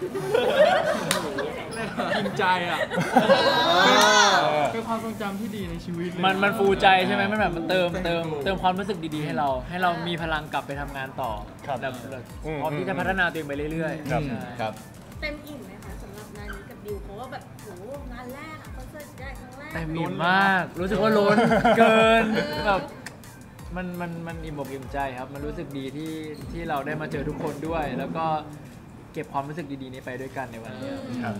เป็นไงบ้างครับดิวจริงใจอะเป็นความทรงจำที่ดีในชีวิตเลยมันมันฟูใจใช่ไหมมันแบบมันเติมเติมเติมความรู้สึกดีๆให้เรา ให้เรามีพลังกลับไปทำงานต่อครับแบบแบบอืมพร้อมที่จะพัฒนาตัวเองไปเรื่อยๆครับ ใช่ ครับ เต็มอิ่มไหมคะสำหรับงานนี้กับดิวเพราะว่าแบบโหงานแรกอะคอนเสิร์ตแรกครั้งแรก แต่มีมาก รู้สึกว่าล้นเกินแบบมันมันมันอิ่มอกอิ่มใจครับ มันรู้สึกดีที่ที่เราได้มาเจอทุกคนด้วย แล้วก็ เก็บความรู้สึกดีๆนี้ไปด้วยกันในวันนี้ครับ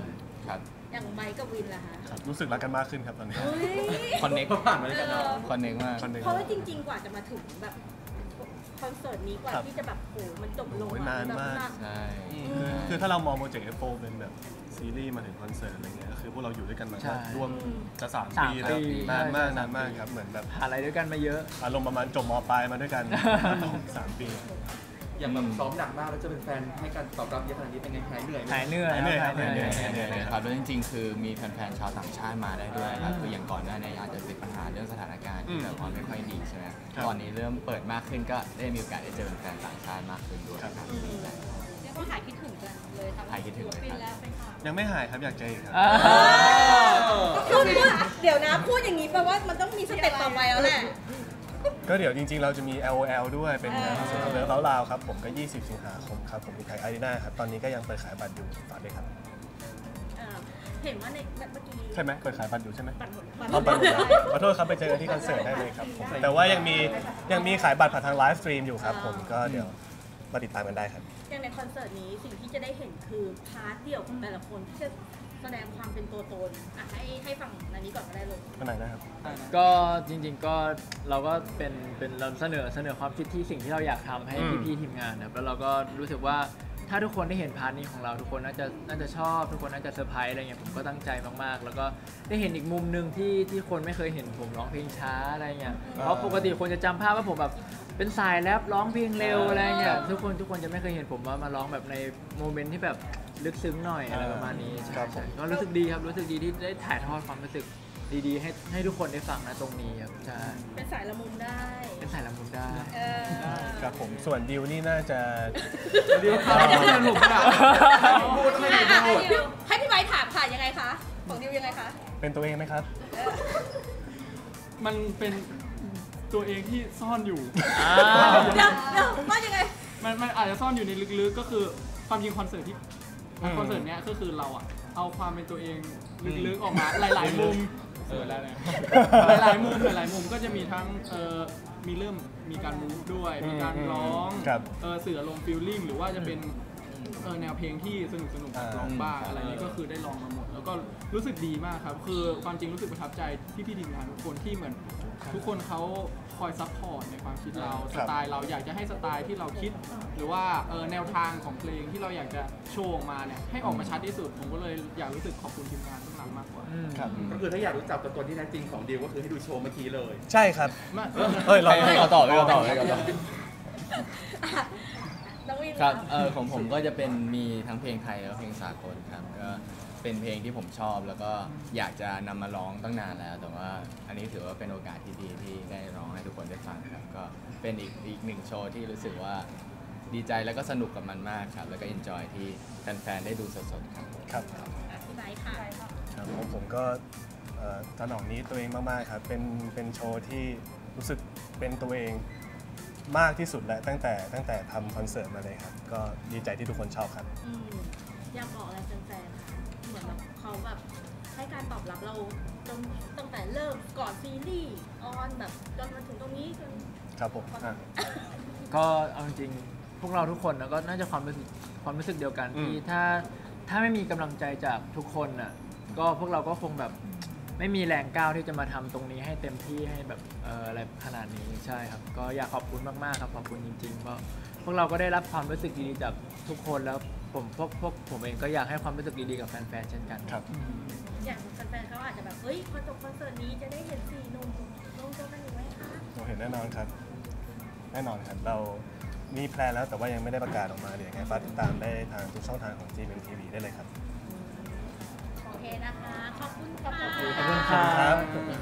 ครับ อย่างไมค์กับวินล่ะคะครับรู้สึกรักกันมากขึ้นครับตอนนี้เฮ้ย connect ผ่านมาด้วยกันเนาะ connect มาก connect เพราะว่าจริง ๆ กว่าจะมาถึงแบบคอนเสิร์ตนี้กว่าครับที่จะแบบโหมันจบลงโอ้ยอะนานมากแบบใช่คือคือถ้าเรามองโปรเจกต์ F4 เป็นแบบซีรีส์มาถึงคอนเสิร์ตอะไรเงี้ยก็คือพวกเราอยู่ด้วยกันมาใช่ร่วมจะสามสามปีแล้วปีนานมากใช่นานมากครับเหมือนแบบหาอะไรด้วยกันมาเยอะอารมณ์ประมาณจบมปลายมาด้วยกันสามปี อย่างแบบซ้อมหนักมากแล้วจะเป็นแฟนให้การตอบรับเยอะขนาดนี้เป็นไงหายเหนื่อยไหมหายเหนื่อยหายเหนื่อยหายเหนื่อยหายเหนื่อยครับแล้วจริงๆ คือมีแฟนๆชาวต่างชาติมาได้ด้วยครับคืออย่างก่อนหน้านี้อาจจะติดปัญหาเรื่องสถานการณ์ที่แบบว่าไม่ค่อยดีใช่ไหมครับตอนนี้เริ่มเปิดมากขึ้นก็ได้มีโอกาสได้เจอแฟนต่างชาติมากขึ้นด้วยครับดีใจเรียกว่าหายคิดถึงกันเลยทั้งหายคิดถึงเลยครับฟินแล้วเป็นข่าวยังไม่หายครับอยากเจออีกครับอ่าพูดพูดเดี๋ยวนะพูดอย่างนี้แปลว่ามันต้องมีสเต็ปต่อไปแล้วแหละ ก็เดี๋ยวจริงๆ เราจะมี LOL ด้วยเป็นงานอ่าคอนเสิร์ต Love Out Loud ครับผมก็ 20 สิงหาคมครับผมที่ไทยอารีนาครับตอนนี้ก็ยังเปิดขายบัตรอยู่ฝากด้วยครับเอ่อเห็นว่าในเมื่อกี้ใช่ไหมเปิดขายบัตรอยู่ใช่ไหมบัตรหมดเอาบัตรหมดแล้วขอโทษครับไปเจอกันที่คอนเสิร์ตได้เลยครับผมแต่ว่ายังมียังมีขายบัตรผ่านทาง live stream อยู่ครับผมก็เดี๋ยวมาติดตามกันได้ครับอย่างในคอนเสิร์ตนี้สิ่งที่จะได้เห็นคือ part เดี่ยวของแต่ละคนที่จะ แสดงความเป็นตัวตนอะให้ให้ฝั่งนันนี้ก่อนก็ได้เลยวันไหนนะครับก็จริงๆก็เราก็เป็นเป็นเราเสนอเสนอความคิดที่สิ่งที่เราอยากทำให้อืมพี่ๆทีมงานนะครับแล้วเราก็รู้สึกว่าถ้าทุกคนได้เห็น part นี้ของเราทุกคนน่าจะน่าจะชอบทุกคนน่าจะเซอร์ไพรส์อะไรเงี้ยผมก็ตั้งใจมากๆ แล้วก็ได้เห็นอีกมุมหนึ่งที่ที่คนไม่เคยเห็นผมร้องเพลงช้าอะไรเงี้ยเพราะปกติคนจะจำภาพว่าผมแบบเป็นสายแรปร้องเพลงเร็วอะไรเงี้ยทุกคนทุกคนจะไม่เคยเห็นผมว่ามาร้องแบบใน moment ที่แบบ ลึกซึ้งหน่อยอะไรประมาณนี้ใช่ครับผมใช่ก็รู้สึกดีครับรู้สึกดีที่ได้ถ่ายทอดความรู้สึกดีๆ ให้ให้ทุกคนได้ฟังนะตรงนี้ครับใช่เป็นสายละมุนได้เป็นสายละมุนได้เออครับผมส่วนดิวนี่น่าจะเดี๋ยวเขาเรียนผมนะพูดให้อะดูอะให้ดิวให้พี่ไม้ถามค่ะยังไงคะของดิวยังไงคะเป็นตัวเองไหมครับ มันเป็นตัวเองที่ซ่อนอยู่อ่าเดี๋ยวเดี๋ยวว่ายังไงมันมันอาจจะซ่อนอยู่ในลึกๆก็คือความจริงคอนเสิร์ตที่อืม คอนเสิร์ตเนี้ยก็คือเราอะเอาความเป็นตัวเองลึกๆออกมาหลาย ๆ มุมเออแล้วเนี่ยหลายๆมุมหลายๆมุมก็จะมีทั้งเออมีเริ่มมีการ move ด้วยมีการร้องครับเออสื่ออารมณ์ feeling หรือว่าจะเป็นเออแนวเพลงที่สนุกสนุกๆอ่าร้องบ้างอะไรนี้ก็ คือได้ลองมาหมด แล้วก็รู้สึกดีมากครับ คือความจริงรู้สึกประทับใจที่พี่ทีมงานทุกคนที่เหมือน ทุกคนเขาคอย support ในความคิดเราครับสไตล์เราอยากจะให้สไตล์ที่เราคิด หรือว่าเออแนวทางของเพลงที่เราอยากจะโชว์ออกมาเนี่ยให้ออกมาชัดที่สุดผมก็เลยอยากรู้สึกขอบคุณทีมงานทุกหลังมากกว่าอืมครับ ก็คือถ้าอยากรู้จักตัวตนที่แท้จริงของดิวก็คือให้ดูโชว์เมื่อกี้เลย ใช่ครับมาเฮ้ยเราให้เขาตอบให้เขาตอบให้เขาตอบ น้องวินครับเออของผมก็จะเป็นมีทั้งเพลงไทยแล้วเพลงสากลครับก็เป็นเพลงที่ผมชอบแล้วก็อยากจะนำมาร้องตั้งนานแล้ว แต่ว่าอันนี้ถือว่าเป็นโอกาสที่ดีที่ได้ร้องให้ทุกคนได้ฟังครับ ก็เป็นอีกอีกหนึ่งโชว์ที่รู้สึกว่าดีใจแล้วก็สนุกกับมันมากครับ แล้วก็เอนจอยที่แฟนๆได้ดูสดๆครับ ครับอะพี่ไม้ค่ะครับผมผมก็เอ่อตอนหนองนี้ตัวเองมากๆครับเป็นเป็นโชว์ที่รู้สึกเป็นตัวเอง มากที่สุดแล้วตั้งแต่ตั้งแต่ทำคอนเสิร์ตมาเลยครับ ก็ดีใจที่ทุกคนชอบครับ อืมอยากบอกอะไรแฟนๆคะเหมือนแบบเขาแบบให้การตอบรับเราจนตั้งแต่เริ่มก่อนซีรีส์ออนแบบจนมาถึงตรงนี้จน ครับผมอะ ก็เอาจริงๆพวกเราทุกคนนะก็น่าจะความรู้สึกความรู้สึกเดียวกันอืม ที่ถ้าถ้าไม่มีกำลังใจจากทุกคนน่ะก็พวกเราก็คงแบบ ไม่มีแรงก้าวที่จะมาทำตรงนี้ให้เต็มที่ให้แบบเอ่ออะไรขนาดนี้ใช่ครับ ก็อยากขอบคุณมากๆครับขอบคุณจริงๆเพราะพวกเราก็ได้รับความรู้สึกดีๆจากทุกคนแล้วผมพวกพวกผมเองก็อยากให้ความรู้สึกดีๆกับแฟนๆเช่นกันครับอย่างแฟนๆเขาอาจจะแบบเฮ้ยพอจบคอนเสิร์ตนี้จะได้เห็นสี่หนุ่มลงเจอกันอีกไหมคะเราเห็นแน่นอนครับ แน่นอนครับเรามีแพลนแล้วแต่ว่ายังไม่ได้ประกาศออกมาเดี๋ยวยังไงฝากติดตามได้ทางทุกช่องทางของ GMM TV ได้เลยครับโอเคนะคะ ขอบคุณค่ะ ขอบคุณครับ